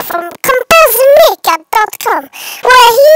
From CompassMeetup.com where he